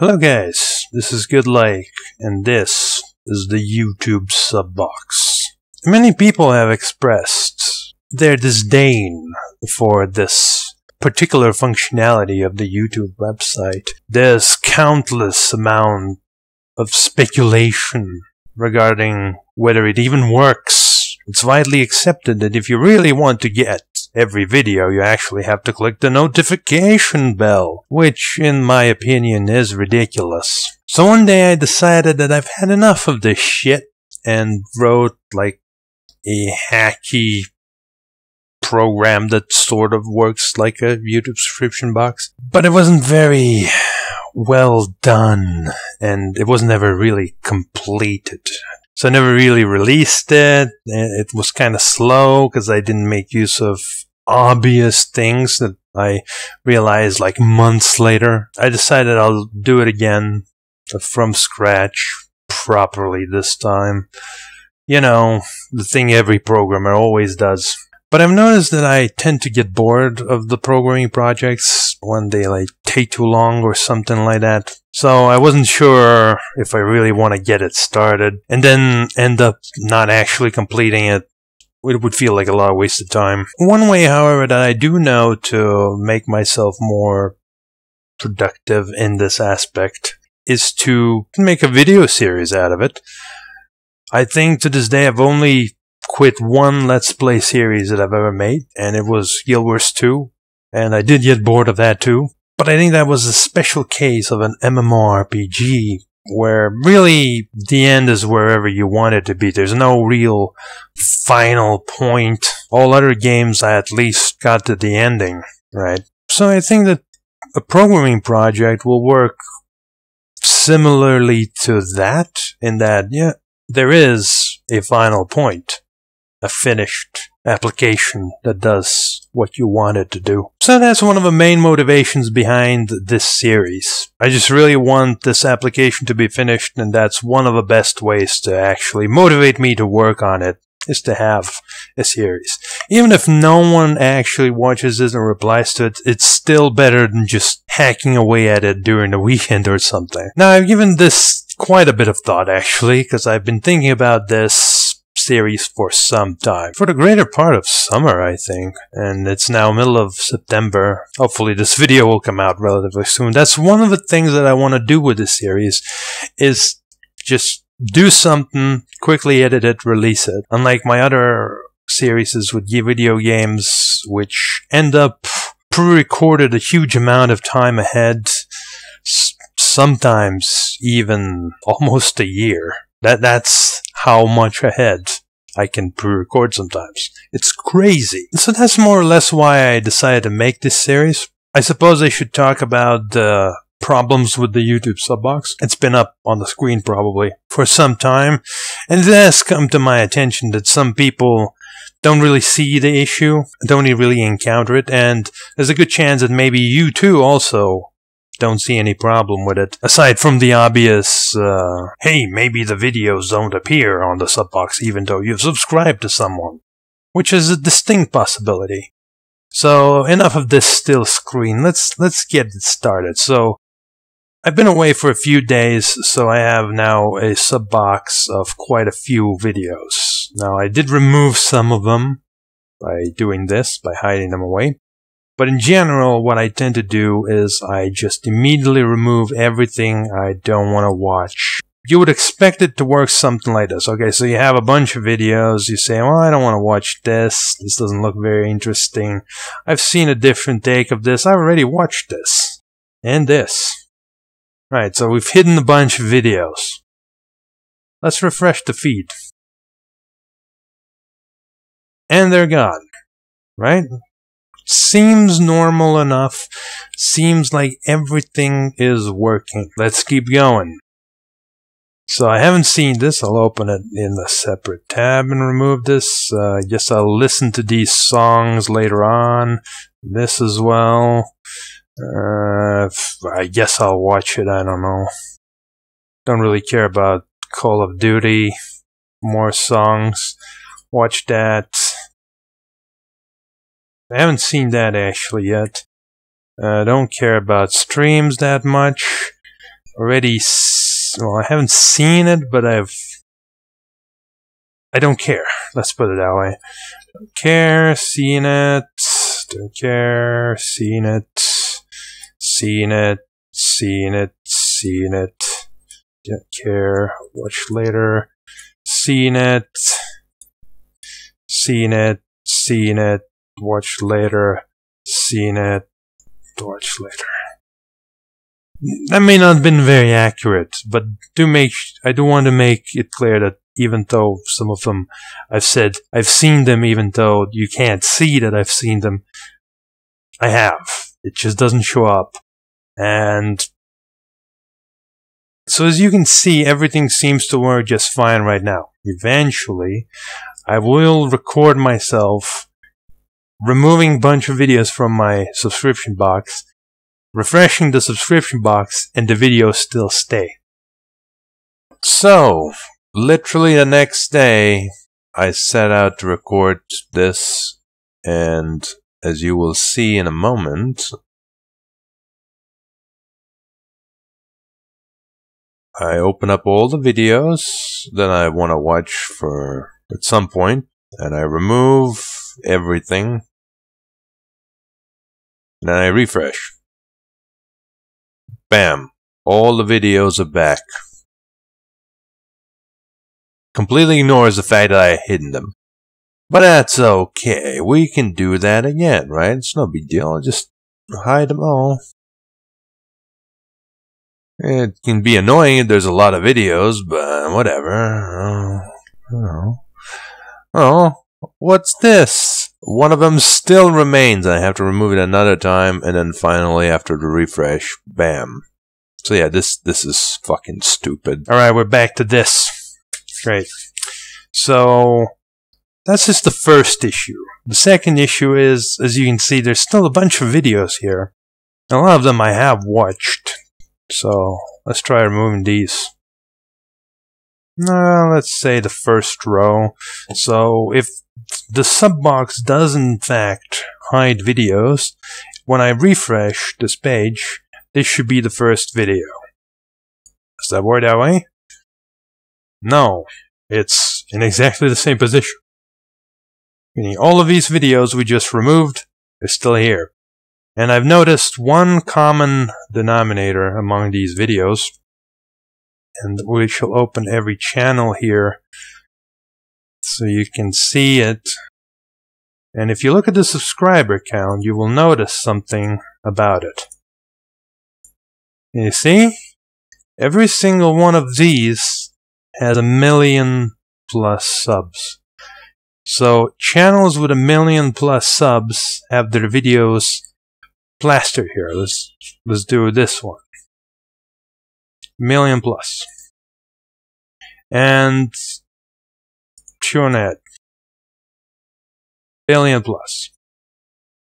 Hello guys, this is Goodlike, and this is the YouTube sub box. Many people have expressed their disdain for this particular functionality of the YouTube website. There's countless amount of speculation regarding whether it even works. It's widely accepted that if you really want to get every video, you actually have to click the notification bell, which, in my opinion, is ridiculous. So one day I decided that I've had enough of this shit and wrote like a hacky program that sort of works like a YouTube subscription box. But it wasn't very well done and it was never really completed. So I never really released it. It was kind of slow because I didn't make use of obvious things that I realized like months later. I decided I'll do it again from scratch properly this time. You know, the thing every programmer always does. But I've noticed that I tend to get bored of the programming projects when they like take too long or something like that. So I wasn't sure if I really want to get it started and then end up not actually completing it. It would feel like a lot of wasted time. One way, however, that I do know to make myself more productive in this aspect is to make a video series out of it. I think to this day I've only quit one Let's Play series that I've ever made, and it was Guild Wars 2, and I did get bored of that too. But I think that was a special case of an MMORPG where really the end is wherever you want it to be. There's no real final point. All other games I at least got to the ending, right? So I think that a programming project will work similarly to that in that, yeah, there is a final point a finished application that does what you want it to do. So that's one of the main motivations behind this series. I just really want this application to be finished and that's one of the best ways to actually motivate me to work on it is to have a series. Even if no one actually watches it and replies to it, it's still better than just hacking away at it during the weekend or something. Now I've given this quite a bit of thought actually, because I've been thinking about this series for some time. For the greater part of summer, I think. And it's now middle of September. Hopefully this video will come out relatively soon. That's one of the things that I want to do with this series is just do something, quickly edit it, release it. Unlike my other series with video games, which end up pre-recorded a huge amount of time ahead, sometimes even almost a year. That that's how much ahead I can pre-record sometimes. It's crazy. So that's more or less why I decided to make this series. I suppose I should talk about the problems with the YouTube sub box. It's been up on the screen probably for some time, and it has come to my attention that some people don't really see the issue, don't really encounter it, and there's a good chance that maybe you too also don't see any problem with it. Aside from the obvious, uh, hey, maybe the videos don't appear on the subbox even though you've subscribed to someone. Which is a distinct possibility. So enough of this still screen. Let's let's get it started. So I've been away for a few days, so I have now a subbox of quite a few videos. Now I did remove some of them by doing this, by hiding them away. But in general, what I tend to do is I just immediately remove everything I don't want to watch. You would expect it to work something like this. Okay, so you have a bunch of videos, you say, well, I don't want to watch this, this doesn't look very interesting. I've seen a different take of this, I've already watched this. And this. Right, so we've hidden a bunch of videos. Let's refresh the feed. And they're gone. Right? Seems normal enough. Seems like everything is working. Let's keep going. So I haven't seen this. I'll open it in a separate tab and remove this. Uh, I guess I'll listen to these songs later on. This as well. Uh, I guess I'll watch it. I don't know. Don't really care about Call of Duty. More songs. Watch that. I haven't seen that actually yet. I uh, don't care about streams that much. already. Well, I haven't seen it, but I've. I don't care. Let's put it that way. Don't care. Seen it. Don't care. Seen it. Seen it. Seen it. Seen it. Don't care. Watch later. Seen it. Seen it. Seen it. Watch later. Seen it. Watch later. That may not have been very accurate, but do make I do want to make it clear that even though some of them I've said I've seen them, even though you can't see that I've seen them, I have. It just doesn't show up. And so as you can see, everything seems to work just fine right now. Eventually, I will record myself removing bunch of videos from my subscription box refreshing the subscription box, and the videos still stay. So, literally the next day, I set out to record this, and as you will see in a moment, I open up all the videos that I want to watch for at some point, and I remove everything, and then I refresh. Bam. All the videos are back. Completely ignores the fact that I hidden them. But that's okay. We can do that again, right? It's no big deal. Just hide them all. It can be annoying if there's a lot of videos, but whatever. Oh, oh, what's this? One of them still remains. I have to remove it another time, and then finally, after the refresh, bam. So yeah, this this is fucking stupid. All right, we're back to this. Great. So that's just the first issue. The second issue is, as you can see, there's still a bunch of videos here. A lot of them I have watched. So let's try removing these. Uh, let's say the first row. So if the sub box does in fact hide videos, when I refresh this page, this should be the first video. Does that work that way? No, it's in exactly the same position. Meaning all of these videos we just removed are still here. And I've noticed one common denominator among these videos and we shall open every channel here so you can see it. And if you look at the subscriber count, you will notice something about it. You see? Every single one of these has a million plus subs. So channels with a million plus subs have their videos plastered here. Let's let's do this one million plus. And PureNet, billion plus.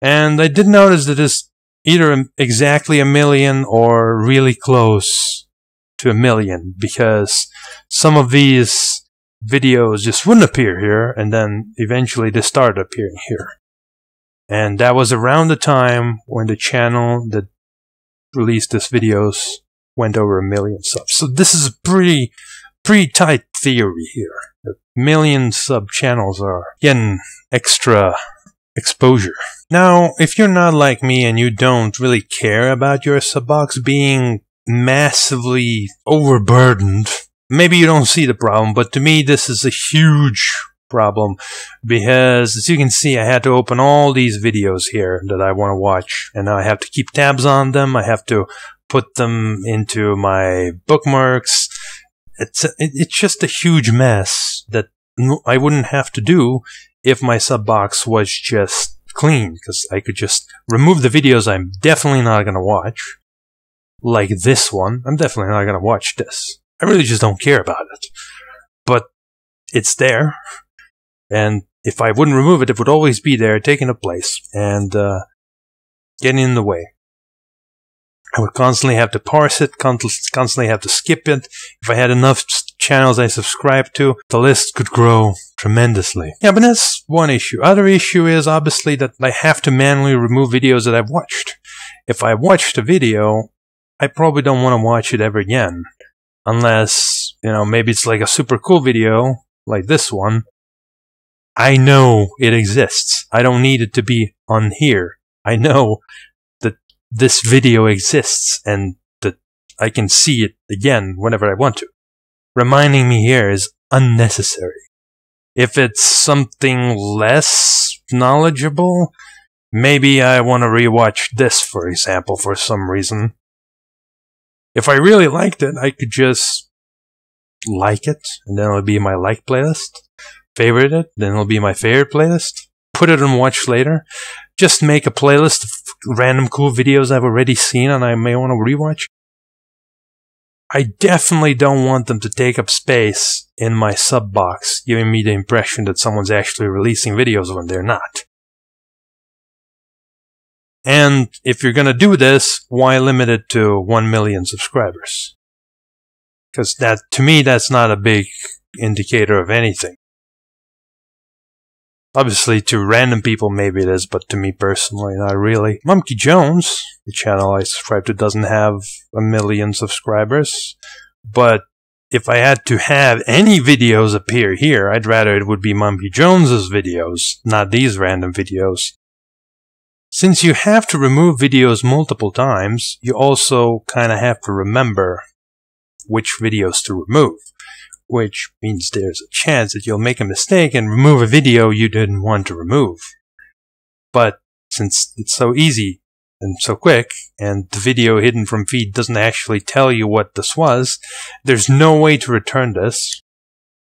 And I did notice that it's either exactly a million or really close to a million because some of these videos just wouldn't appear here and then eventually they started appearing here. And that was around the time when the channel that released these videos went over a million subs. So this is a pretty, pretty tight theory here. A million sub channels are getting extra exposure. Now, if you're not like me and you don't really care about your sub box being massively overburdened, maybe you don't see the problem, but to me this is a huge problem because as you can see I had to open all these videos here that I want to watch and I have to keep tabs on them. I have to put them into my bookmarks. It's it's just a huge mess that I wouldn't have to do if my sub box was just clean because I could just remove the videos I'm definitely not going to watch. Like this one. I'm definitely not going to watch this. I really just don't care about it. But it's there. And if I wouldn't remove it, it would always be there, taking a place and uh, getting in the way. I would constantly have to parse it, constantly have to skip it. If I had enough channels I subscribed to, the list could grow tremendously. Yeah, but that's one issue. Other issue is obviously that I have to manually remove videos that I've watched. If I watched a video, I probably don't want to watch it ever again. Unless, you know, maybe it's like a super cool video, like this one. I know it exists. I don't need it to be on here. I know this video exists and that I can see it again whenever I want to. Reminding me here is unnecessary. If it's something less knowledgeable, maybe I want to rewatch this, for example, for some reason. If I really liked it, I could just like it, and then it'll be my like playlist. Favorite it, then it'll be my favorite playlist. Put it on watch later. Just make a playlist random cool videos I've already seen and I may want to rewatch. I definitely don't want them to take up space in my sub box, giving me the impression that someone's actually releasing videos when they're not. And if you're gonna do this, why limit it to 1 million subscribers? Because that, to me, that's not a big indicator of anything. Obviously, to random people, maybe it is, but to me personally, not really. Monkey Jones, the channel I subscribe to, doesn't have a million subscribers, but if I had to have any videos appear here, I'd rather it would be Monkey Jones's videos, not these random videos. Since you have to remove videos multiple times, you also kind of have to remember which videos to remove, which means there's a chance that you'll make a mistake and remove a video you didn't want to remove. But since it's so easy and so quick, and the video hidden from feed doesn't actually tell you what this was, there's no way to return this.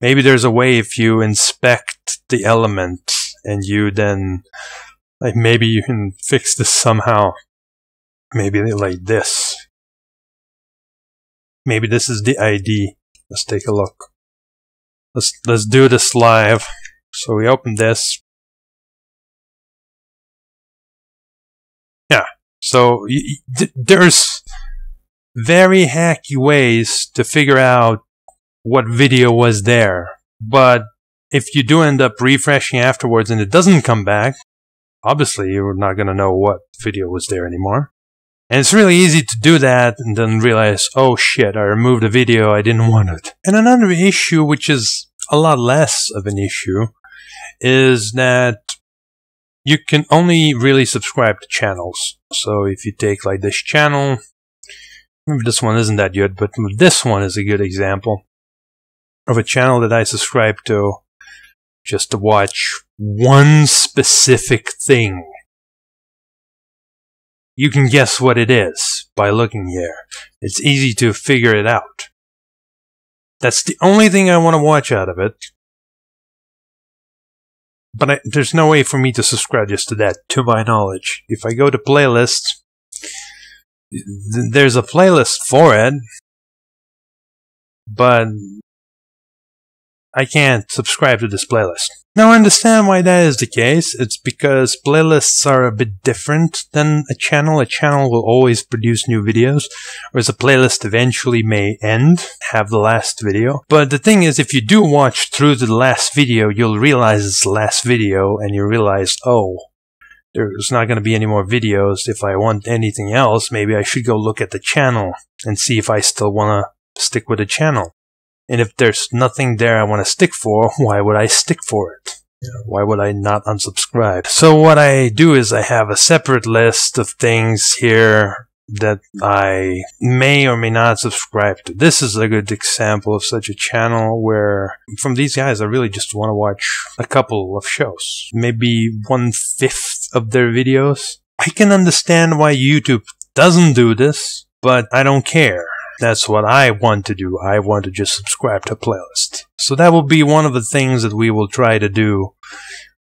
Maybe there's a way if you inspect the element and you then like maybe you can fix this somehow. Maybe like this. Maybe this is the ID. Let's take a look. Let's let's do this live. So we open this. Yeah. So there's very hacky ways to figure out what video was there. But if you do end up refreshing afterwards and it doesn't come back, obviously you're not going to know what video was there anymore. And it's really easy to do that and then realize, oh shit, I removed a video, I didn't want it. And another issue, which is a lot less of an issue, is that you can only really subscribe to channels. So if you take like this channel, maybe this one isn't that good, but this one is a good example of a channel that I subscribe to just to watch one specific thing. You can guess what it is by looking here. It's easy to figure it out. That's the only thing I want to watch out of it. But I, there's no way for me to subscribe just to that, to my knowledge. If I go to playlists, th there's a playlist for it, but I can't subscribe to this playlist. Now I understand why that is the case. It's because playlists are a bit different than a channel. A channel will always produce new videos, whereas a playlist eventually may end, have the last video. But the thing is, if you do watch through to the last video, you'll realize it's the last video and you realize, oh, there's not going to be any more videos. If I want anything else, maybe I should go look at the channel and see if I still want to stick with the channel. And if there's nothing there I want to stick for, why would I stick for it? why would I not unsubscribe? So what I do is I have a separate list of things here that I may or may not subscribe to. This is a good example of such a channel where from these guys I really just want to watch a couple of shows. Maybe one fifth of their videos. I can understand why YouTube doesn't do this, but I don't care. That's what I want to do. I want to just subscribe to a playlist. So that will be one of the things that we will try to do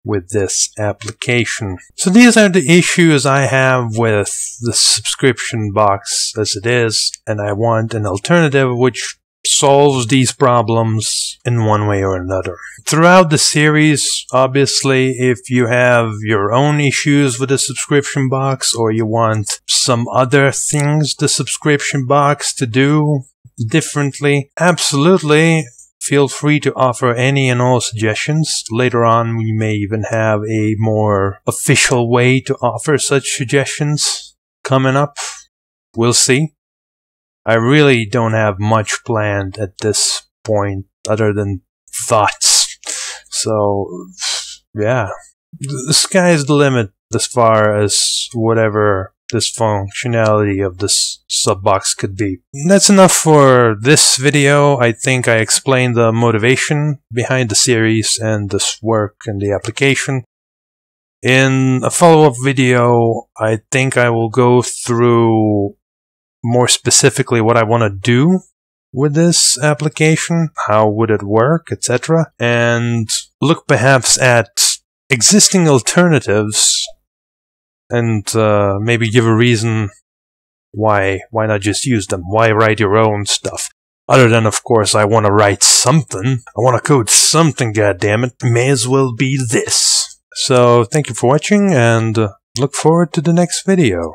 with this application. So these are the issues I have with the subscription box as it is, and I want an alternative which solves these problems in one way or another. Throughout the series, obviously, if you have your own issues with the subscription box or you want some other things the subscription box to do differently, absolutely feel free to offer any and all suggestions. Later on, we may even have a more official way to offer such suggestions coming up. We'll see. I really don't have much planned at this point other than thoughts. So, yeah. The sky is the limit as far as whatever this functionality of this sub box could be. That's enough for this video. I think I explained the motivation behind the series and this work and the application. In a follow-up video, I think I will go through more specifically what I want to do with this application, how would it work, etc. And look perhaps at existing alternatives and uh, maybe give a reason why why not just use them? Why write your own stuff? Other than, of course, I want to write something. I want to code something, goddammit. May as well be this. So, thank you for watching, and uh, look forward to the next video.